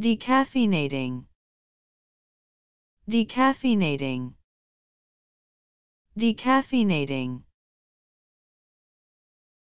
decaffeinating. Decaffeinating. Decaffeinating.